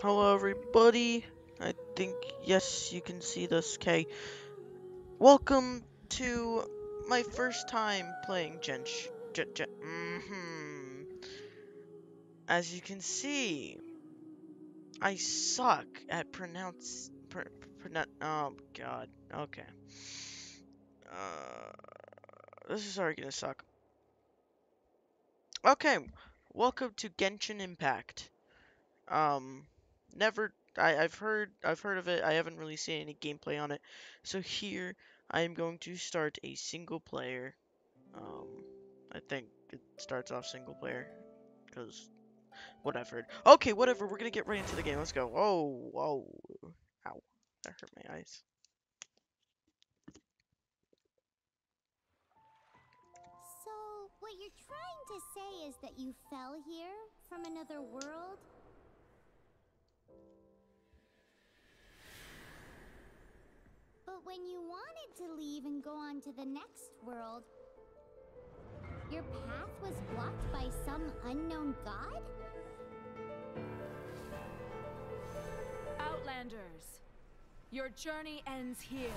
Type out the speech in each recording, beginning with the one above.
Hello, everybody. I think, yes, you can see this. Okay. Welcome to my first time playing Gensh. Gen, Gen, mm -hmm. As you can see, I suck at pronounce. Pr oh, God. Okay. Uh, this is already gonna suck. Okay. Welcome to Genshin Impact. Um, never I, have heard I've heard of it. I haven't really seen any gameplay on it. So here I am going to start a single player. Um, I think it starts off single player because what I've heard. Okay, whatever. We're gonna get right into the game. Let's go. Oh, whoa, ow, that hurt my eyes. So what you're trying to say is that you fell here to the next world, your path was blocked by some unknown god? Outlanders, your journey ends here.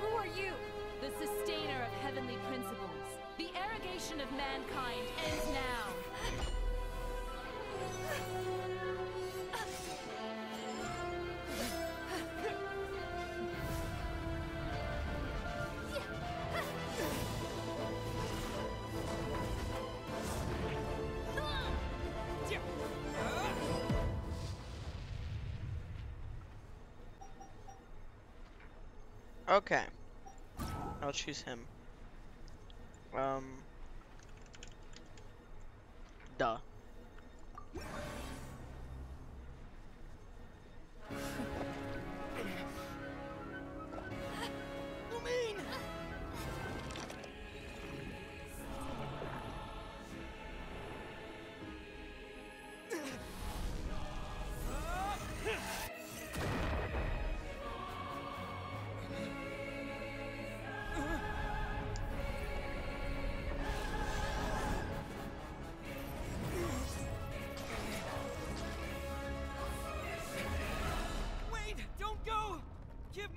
Who are you? The sustainer of heavenly principles. The arrogation of mankind ends now. Okay. I'll choose him. Um. Duh.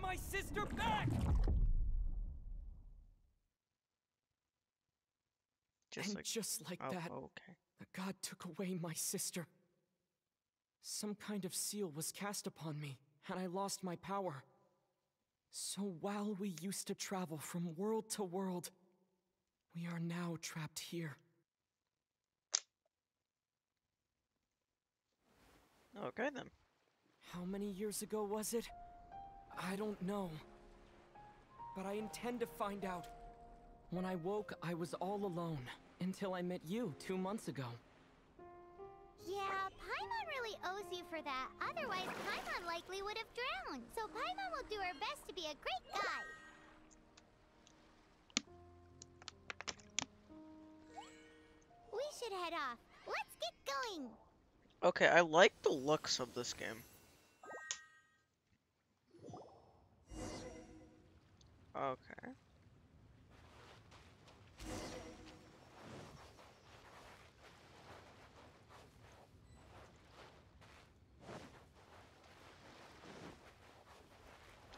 My sister back! Just and like. just like Oh, that, okay. the god took away my sister. Some kind of seal was cast upon me, and I lost my power. So while we used to travel from world to world, we are now trapped here. Okay then. How many years ago was it? I don't know. But I intend to find out. When I woke, I was all alone, until I met you two months ago. Yeah, Paimon really owes you for that. Otherwise, Paimon likely would have drowned. So Paimon will do her best to be a great guide. We should head off. Let's get going. Okay, I like the looks of this game. Okay.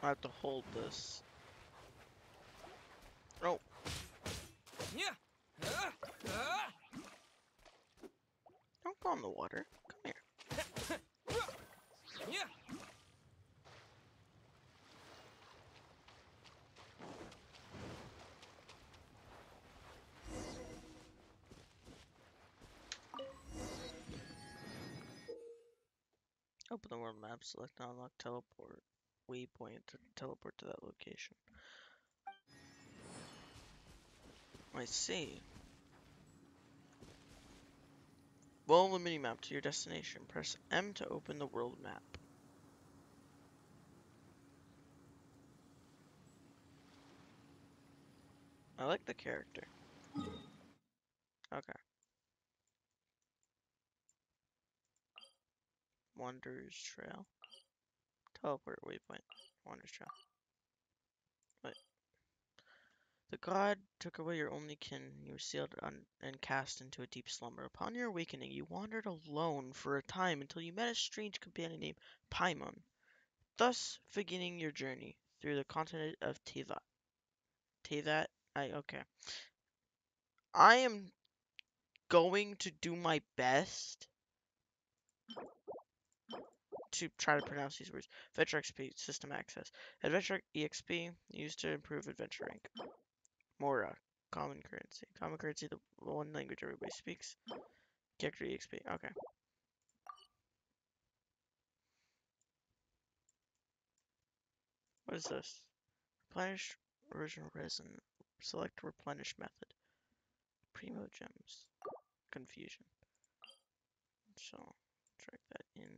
I have to hold this. Oh, Yeah. Ah, ah. don't go in the water. Come here. Yeah. Open the world map, select unlock teleport waypoint to teleport to that location. I see. Follow the minimap to your destination. Press M to open the world map. I like the character. Okay. Wanderer's Trail. Teleport waypoint. Wanderer's Trail. Wait. The god took away your only kin. You were sealed and cast into a deep slumber. Upon your awakening, you wandered alone for a time until you met a strange companion named Paimon. Thus, beginning your journey through the continent of Teyvat. Teyvat? I okay. I am going to do my best to try to pronounce these words. Adventure XP system access. Adventure EXP used to improve adventure rank. Mora uh, common currency. Common currency, the one language everybody speaks. Character EXP. Okay. What is this? Replenish original resin. Select replenish method. Primogems. Confusion. So, drag that in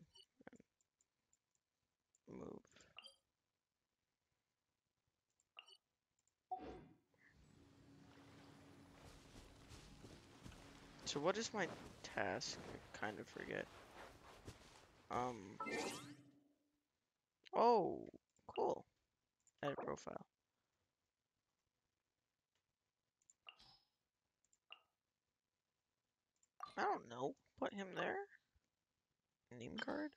So what is my task? I kind of forget. Um. Oh, cool. Edit profile. I don't know. Put him there. Name card.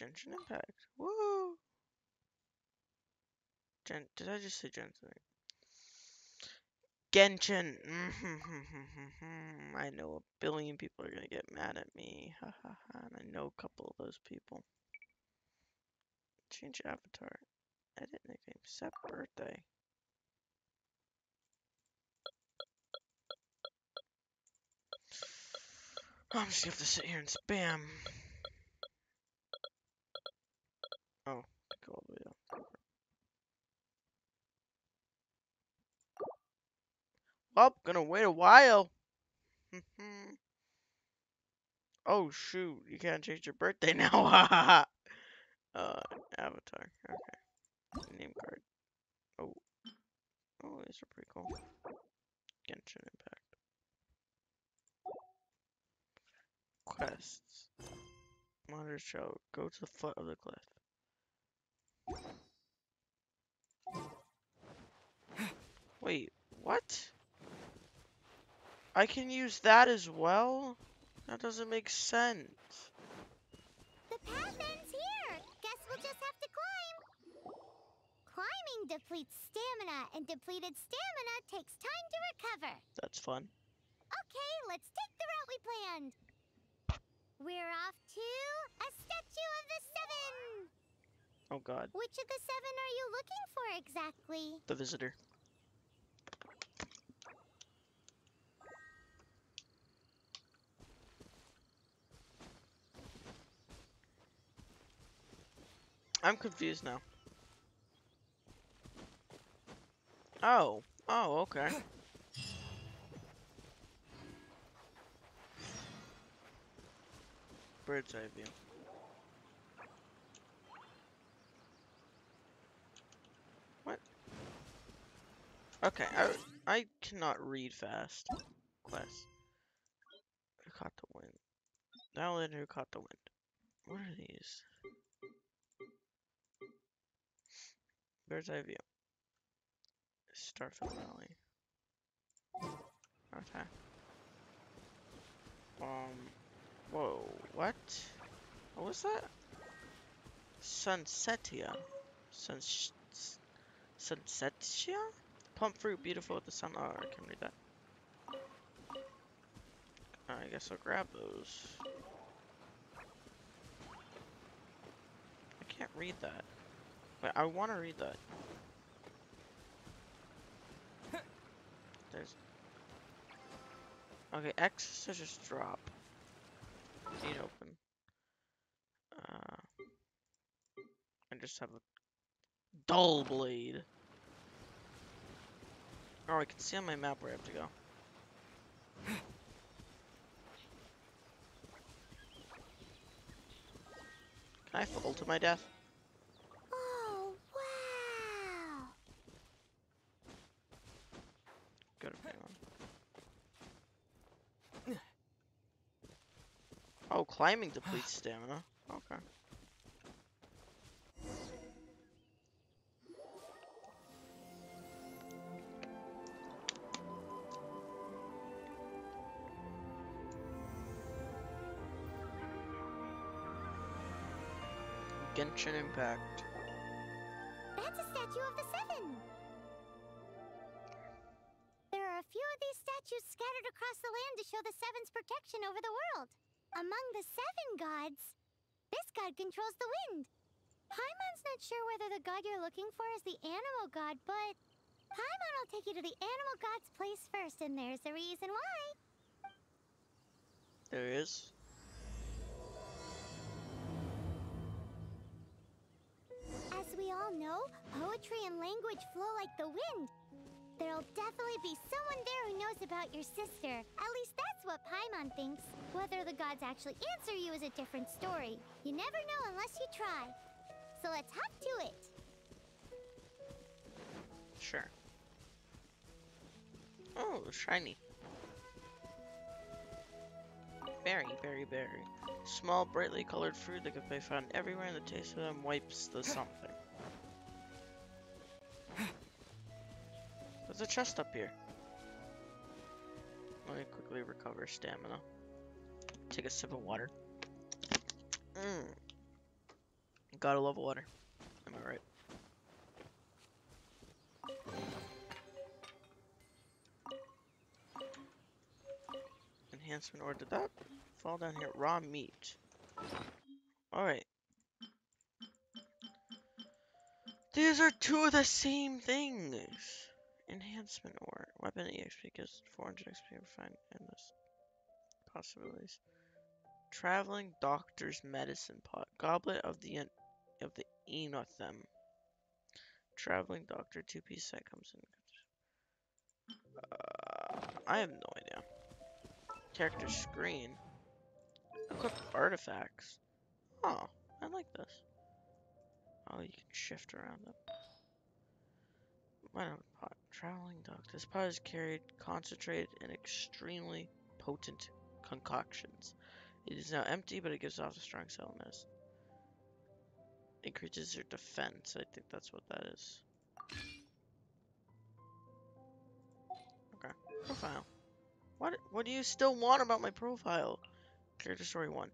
Genshin Impact. Woo! Gen. Did I just say Genshin? Genshin. Mm-hmm. I know a billion people are gonna get mad at me. Ha ha ha. And I know a couple of those people. Change avatar. Edit nickname. Set birthday. I'm just gonna have to sit here and spam. Oh, go all the way up. Well, gonna wait a while. oh shoot, you can't change your birthday now. Ha ha ha Uh, avatar. Okay. Name card. Oh. Oh, these are pretty cool. Genshin Impact. Quests. Monitor show. Go to the foot of the cliff. Wait, what? I can use that as well? That doesn't make sense. The path ends here. Guess we'll just have to climb. Climbing depletes stamina, and depleted stamina takes time to recover. That's fun. Okay, let's take the route we planned. We're off to a statue of the seven. Oh god. Which of the seven are you looking for exactly? The visitor. I'm confused now. Oh. Oh, okay. Bird's eye view. What? Okay, I, I cannot read fast. Quest. Who caught the wind? Now then, who caught the wind? What are these? Bird's eye view. Starfell Valley. Okay. Um. Whoa. What? What was that? Sunsettia. Suns. Sunsettia? Plum fruit, beautiful with the sun. Oh, I can read that. I guess I'll grab those. I can't read that. Wait, I want to read that. There's. Okay, X to just drop. Need open. Uh. I just have a dull blade. Oh, I can see on my map where I have to go. Can I fall to my death? Oh, wow. Good. Oh, climbing depletes stamina. Okay. Genshin Impact. That's a statue of the Seven. There are a few of these statues scattered across the land to show the Seven's protection over the world. Among the Seven gods, this god controls the wind. Paimon's not sure whether the god you're looking for is the animal god, but Paimon will take you to the animal god's place first, and there's the reason why. There is. As we all know, poetry and language flow like the wind. There'll definitely be someone there who knows about your sister. At least that's what Paimon thinks. Whether the gods actually answer you is a different story. You never know unless you try. So let's hop to it. Sure. Oh, shiny. Berry, berry, berry. Small, brightly colored fruit that can be found everywhere, and the taste of them wipes the something. There's a chest up here. Let me quickly recover stamina. Take a sip of water. Mmm. Gotta love water. Am I right? Enhancement, or did that fall down here? Raw meat. Alright. These are two of the same things. Enhancement or weapon EXP gives 400 XP refined endless possibilities. Traveling doctor's medicine pot. Goblet of the of the Eonothem. Traveling doctor two piece set comes in. Uh, I have no. Character screen. Equip artifacts. Oh, I like this. Oh, you can shift around them. A pot. Traveling duck. This pot is carried concentrated and extremely potent concoctions. It is now empty, but it gives off a strong medicine. Increases your defense. I think that's what that is. Okay. Profile. What what do you still want about my profile? Character story one.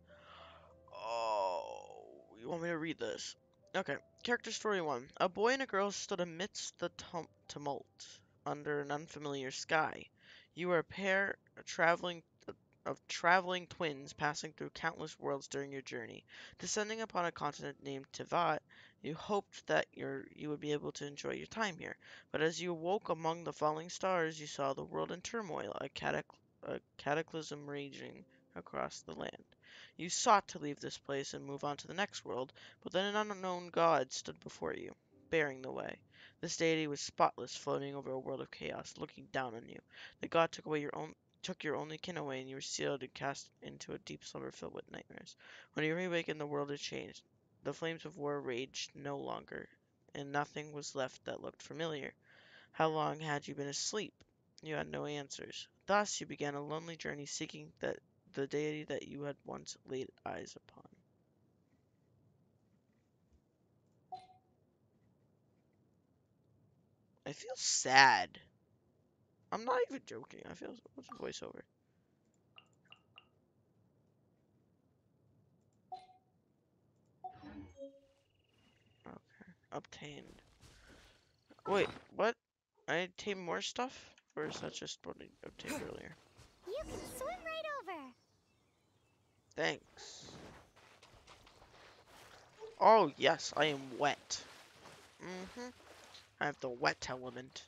Oh, you want me to read this? Okay. Character story one. A boy and a girl stood amidst the tum- tumult under an unfamiliar sky. You are a pair traveling of traveling twins passing through countless worlds during your journey. Descending upon a continent named Teyvat, you hoped that you would be able to enjoy your time here. But as you awoke among the falling stars, you saw the world in turmoil, a, catac- a cataclysm raging across the land. You sought to leave this place and move on to the next world, but then an unknown god stood before you, bearing the way. This deity was spotless, floating over a world of chaos, looking down on you. The god took away your own took your only kin away, and you were sealed and cast into a deep slumber filled with nightmares. When you reawakened, the world had changed. The flames of war raged no longer, and nothing was left that looked familiar. How long had you been asleep? You had no answers. Thus, you began a lonely journey seeking that the deity that you had once laid eyes upon. I feel sad. I'm not even joking. I feel what's the voiceover? Okay, obtained. Wait, what? I obtained more stuff, or is that just what I obtained earlier? You can swim right over. Thanks. Oh yes, I am wet. Mm-hmm. I have the wet element.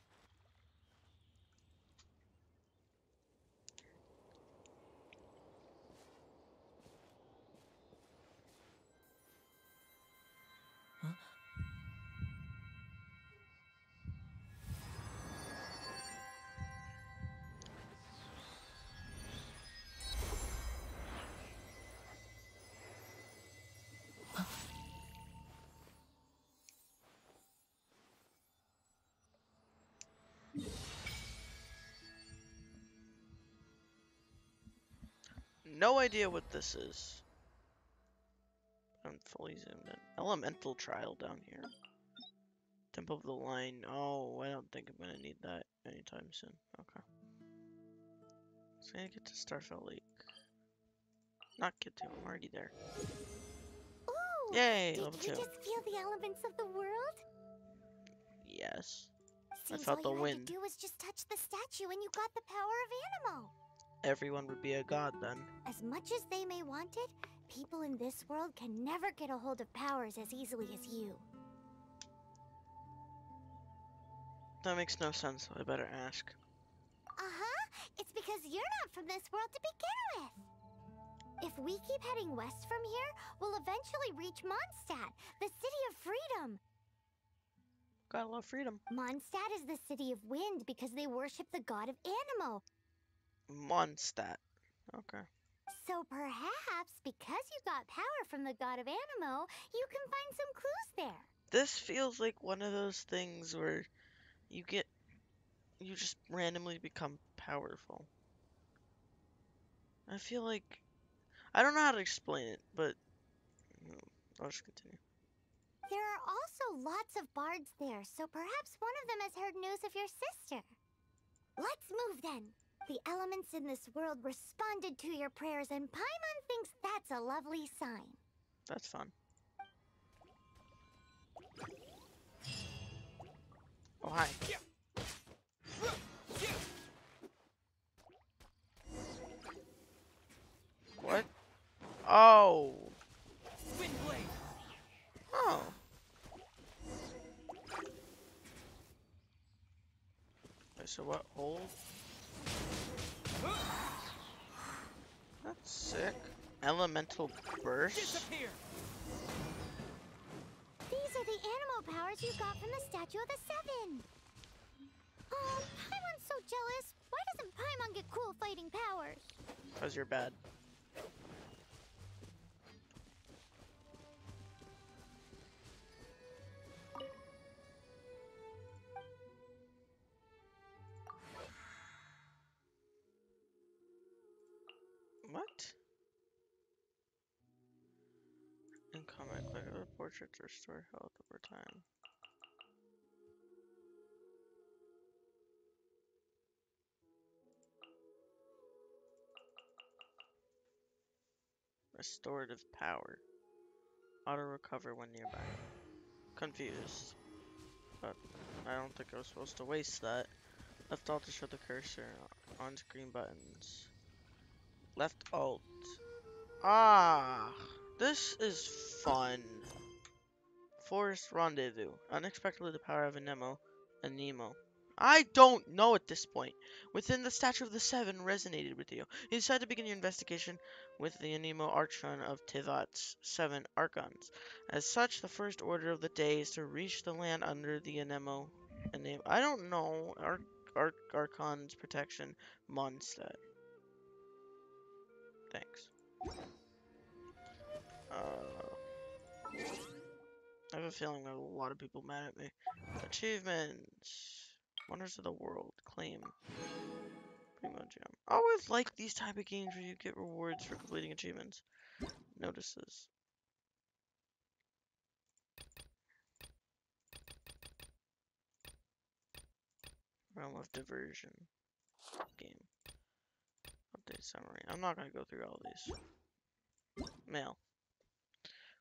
No idea what this is. I'm fully zoomed in. Elemental trial down here. Temple of the Lion. Oh, I don't think I'm gonna need that anytime soon. Okay. So I get to Starfell Lake. Not get to, I'm already there. Ooh, Yay, Did level you two. just feel the elements of the world? Yes. Seems felt all the you wind. had to do was just touch the statue and you got the power of Anemo. Everyone would be a god then. As much as they may want it, people in this world can never get a hold of powers as easily as you. That makes no sense. I better ask. Uh-huh. It's because you're not from this world to begin with. If we keep heading west from here, we'll eventually reach Mondstadt, the city of freedom. Gotta love freedom. Mondstadt is the city of wind because they worship the god of Anemo. Mondstadt. Okay. So perhaps because you got power from the god of Anemo, you can find some clues there. This feels like one of those things where you get you just randomly become powerful. I feel like I don't know how to explain it, but mm, I'll just continue. There are also lots of bards there, so perhaps one of them has heard news of your sister. Let's move then. The elements in this world responded to your prayers, and Paimon thinks that's a lovely sign. That's fun. Oh hi. What? Oh. Oh. Wait, so what? Hold? That's sick. Elemental burst? Disappear! These are the animal powers you got from the Statue of the Seven. Oh, Paimon's so jealous. Why doesn't Paimon get cool fighting powers? Because you're bad. Portraits restore health over time. Restorative power. Auto recover when nearby. Confused. But I don't think I was supposed to waste that. Left alt to show the cursor. On screen buttons. Left alt. Ah! This is fun. Forest Rendezvous. Unexpectedly the power of a Nemo. A Nemo. I don't know at this point. Within the Statue of the Seven resonated with you. You decided to begin your investigation with the Anemo Archon of Teyvat's seven Archons. As such, the first order of the day is to reach the land under the Anemo. Anemo I don't know. Ar Ar Archon's protection. Mondstadt. Thanks. Uh, I have a feeling are a lot of people mad at me. Achievements. Wonders of the world. Claim. Primogem. I always like these type of games where you get rewards for completing achievements. Notices. Realm of Diversion. Game. Update summary. I'm not gonna go through all these. Mail.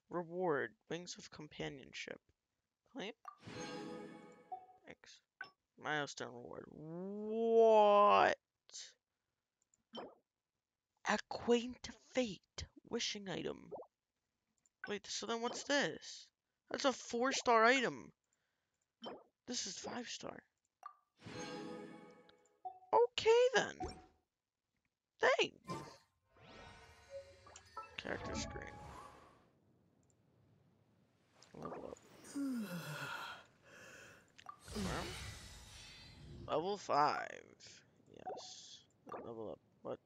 Reward. Wings of Companionship. Claim. X. Milestone reward. What? Acquaint fate. Wishing item. Wait, so then what's this? That's a four star item. This is five star. Okay then. Thanks. Character screen. Level up. Well, level five. Yes. Level up. What?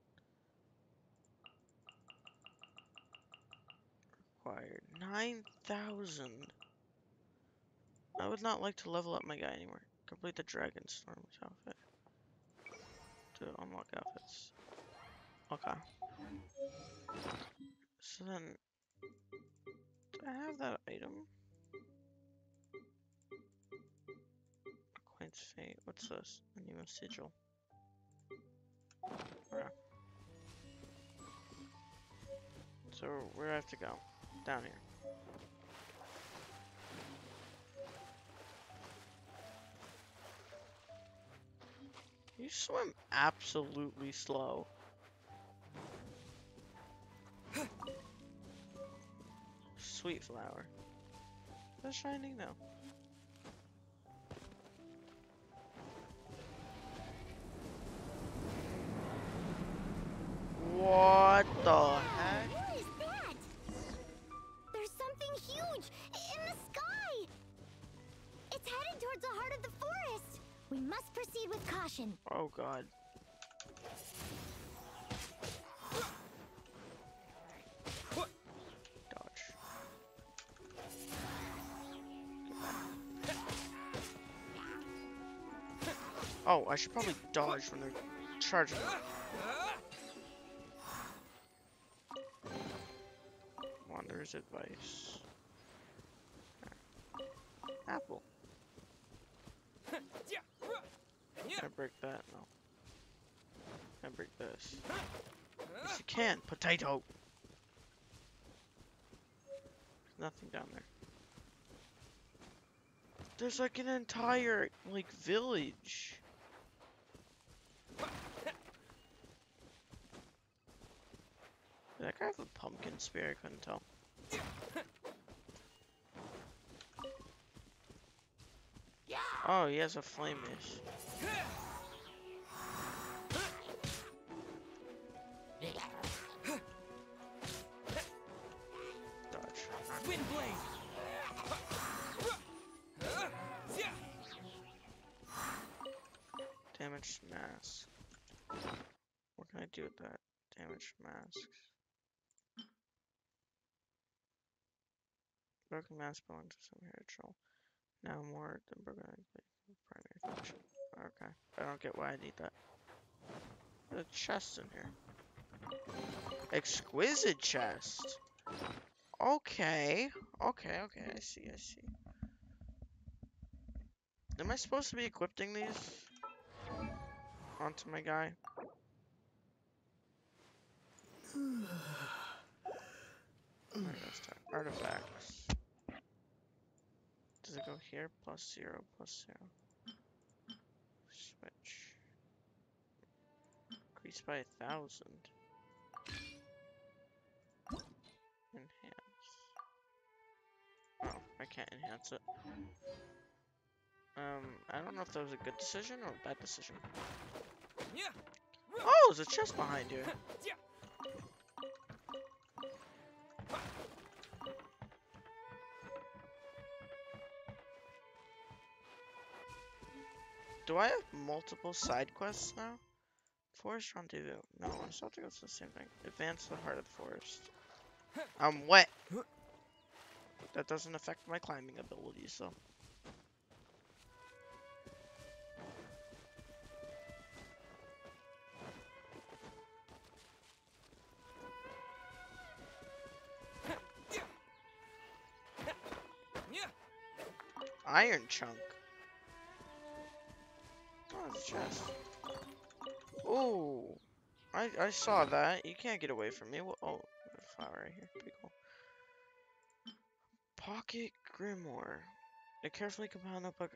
Required nine thousand. I would not like to level up my guy anymore. Complete the Dragon Storm's outfit. To unlock outfits. Okay. So then, do I have that item? Hey, what's this? A new sigil. So where do I have to go? Down here. You swim absolutely slow. Sweet flower. Is that shining? No. What the heck? What is that? There's something huge in the sky. It's headed towards the heart of the forest. We must proceed with caution. Oh god. Dodge. Oh, I should probably dodge when they're charging. Advice. Apple. Can I break that? No. Can I break this? Yes, you can. Potato. There's nothing down there. There's like an entire like village. Did that guy have a pumpkin spear? I couldn't tell. Oh, he has a mace. Dodge. Wind blade. Damage mask. What can I do with that? Damage masks. Broken mass belongs to some ritual. Now more than broken primary function. Okay. I don't get why I need that. There's a chest in here. Exquisite chest. Okay. Okay, okay, I see, I see. Am I supposed to be equipping these? onto my guy. Artifacts. Does it go here? Plus zero, plus zero. Switch. Increase by a thousand. Enhance. Oh, I can't enhance it. Um, I don't know if that was a good decision or a bad decision. Oh, there's a chest behind you. Do I have multiple side quests now? Forest Rendezvous. No, I still have to go to the same thing. Advance the heart of the forest. I'm wet. That doesn't affect my climbing abilities, so. Iron chunk. I, saw that. You can't get away from me. Oh, a flower right here. Pretty cool. Pocket Grimoire. A carefully compiled notebook.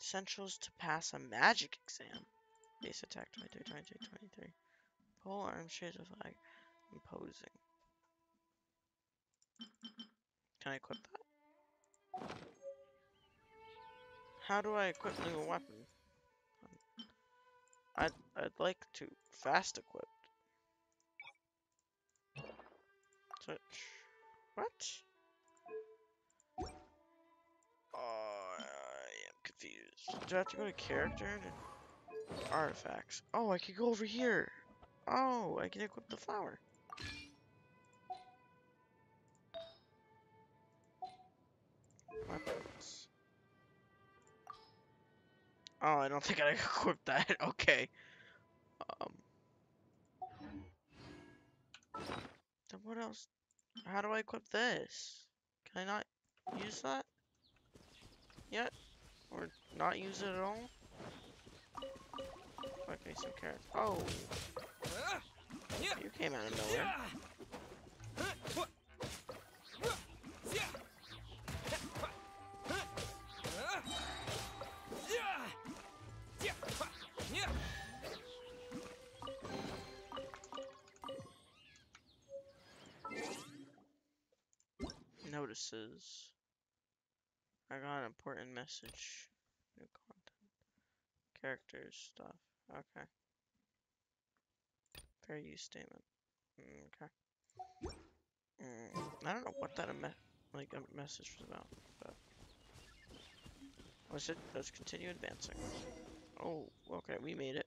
Essentials to pass a magic exam. Base attack 23, 22, 23. Pole arm shades of flag. Imposing. Can I equip that? How do I equip new weapon? Um, I'd I'd like to fast equip. Switch. What? Oh, I am confused. Do I have to go to character and artifacts? Oh, I could go over here. Oh, I can equip the flower. Weapons. Oh, I don't think I equipped that. Okay. Um. Then what else? How do I equip this? Can I not use that? Yet? Or not use it at all? Okay, some carrots. Oh! Uh, you came out of nowhere. Uh, services. I got an important message. New content. Characters, stuff. Okay. Fair use statement. Mm, Okay. Mm, I don't know what that like a message was about, but let's let's continue advancing. Oh, okay, we made it.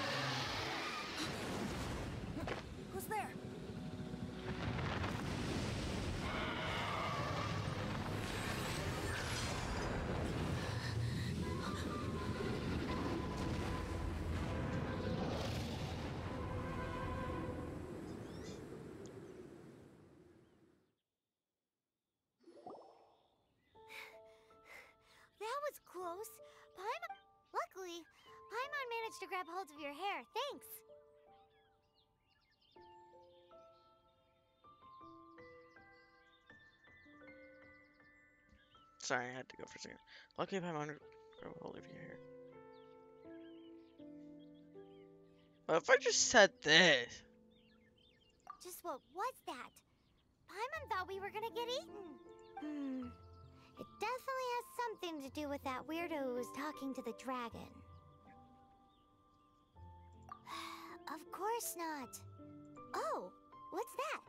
close. Paimon. Luckily, Paimon managed to grab hold of your hair. Thanks. Sorry, I had to go for a second. Lucky if I'm under grab hold of your hair. What if I just said this? Just what was that? Paimon thought we were gonna get eaten. Hmm. It definitely has something to do with that weirdo who was talking to the dragon. of course not. Oh, what's that?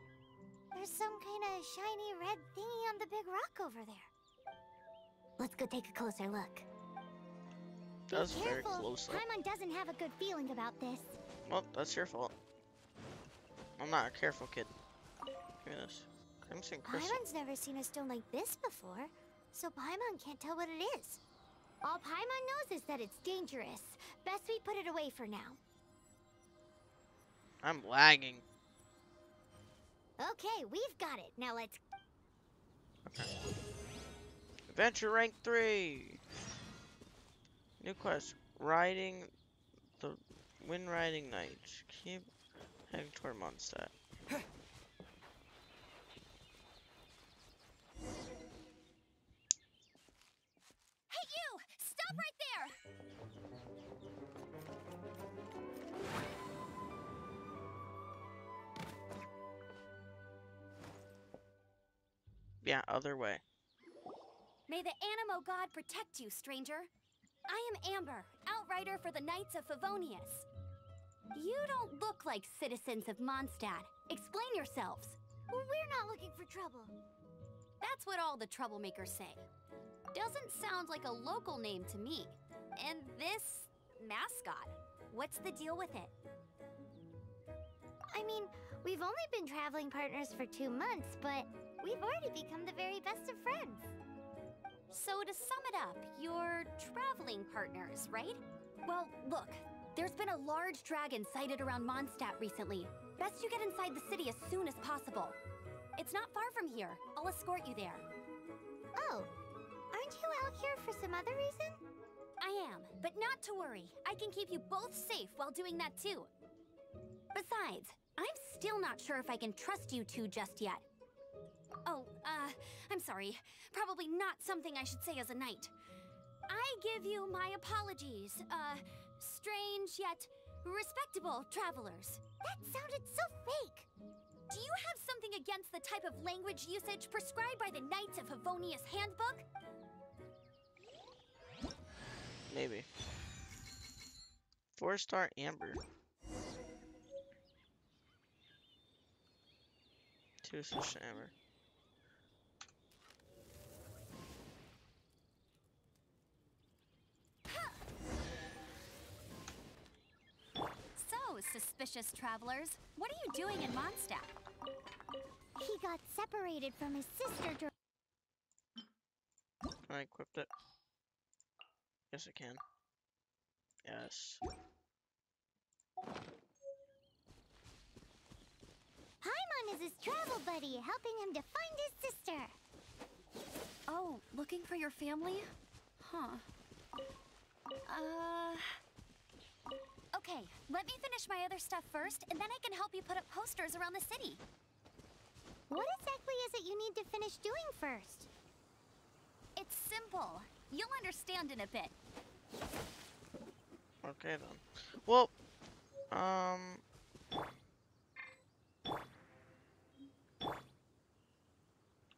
There's some kind of shiny red thingy on the big rock over there. Let's go take a closer look. That was Be very close up. Paimon doesn't have a good feeling about this. Well, that's your fault. I'm not a careful kid. Give me this. Crimson crystal. Paimon's never seen a stone like this before, so Paimon can't tell what it is. All Paimon knows is that it's dangerous. Best we put it away for now. I'm lagging. Okay, we've got it. Now let's. Okay. Adventure rank 3! New quest. Riding the Wind Riding Knight. Keep heading toward Mondstadt. Yeah, other way. May the Anemo God protect you, stranger. I am Amber, outrider for the Knights of Favonius. You don't look like citizens of Mondstadt. Explain yourselves. We're not looking for trouble. That's what all the troublemakers say. Doesn't sound like a local name to me. And this mascot, what's the deal with it? I mean, we've only been traveling partners for two months, but we've already become the very best of friends. So, to sum it up, you're traveling partners, right? Well, look, there's been a large dragon sighted around Mondstadt recently. Best you get inside the city as soon as possible. It's not far from here. I'll escort you there. Oh, aren't you out here for some other reason? I am, but not to worry. I can keep you both safe while doing that too. Besides, I'm still not sure if I can trust you two just yet. Oh, uh, I'm sorry. Probably not something I should say as a knight. I give you my apologies, uh, strange yet respectable travelers. That sounded so fake. Do you have something against the type of language usage prescribed by the Knights of Favonius Handbook? Maybe. Four star Amber. Two sufficient Amber. So, suspicious travelers, what are you doing in Mondstadt? He got separated from his sister dur- Can I equip it? Yes, I can. Yes. Paimon as his travel buddy, helping him to find his sister. Oh, looking for your family? Huh. Uh. Okay, let me finish my other stuff first, and then I can help you put up posters around the city. What exactly is it you need to finish doing first? It's simple. You'll understand in a bit. Okay then. Well, um.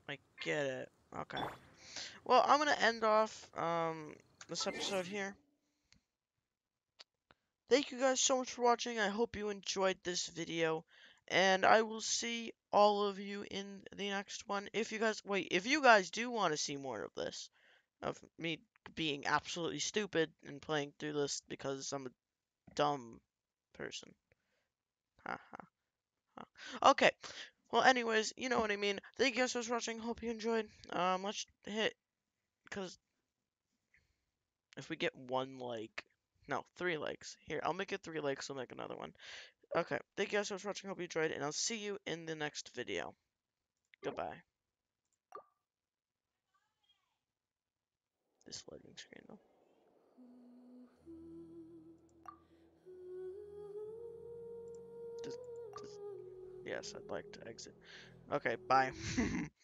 I get it. Okay. Well, I'm gonna end off um this episode here. Thank you guys so much for watching. I hope you enjoyed this video. And I will see all of you in the next one. If you guys, wait, if you guys do want to see more of this, of me being absolutely stupid and playing through this because I'm a dumb person. Okay. Well, anyways, you know what I mean. Thank you guys so much for watching. Hope you enjoyed. Um, let's hit, because if we get one like, no, three likes. Here, I'll make it three likes. I'll make another one. Okay. Thank you guys so much for watching. Hope you enjoyed, and I'll see you in the next video. Goodbye. This loading screen though. Does, does, yes, I'd like to exit. Okay, bye.